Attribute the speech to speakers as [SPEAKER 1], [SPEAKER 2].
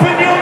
[SPEAKER 1] open your